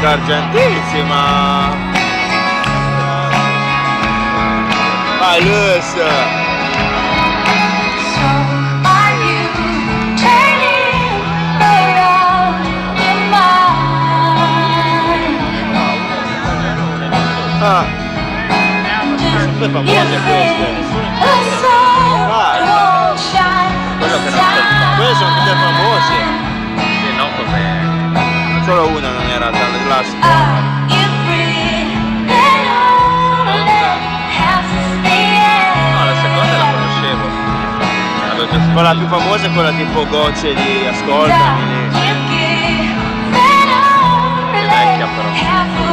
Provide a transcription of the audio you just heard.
musica argentissima. Vai Luis! Ah, le famose queste. solo una non era dalle classiche. Quella più famosa è quella tipo gocce di Ascoltami. È vecchia però.